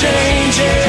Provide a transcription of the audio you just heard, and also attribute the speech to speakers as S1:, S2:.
S1: changing.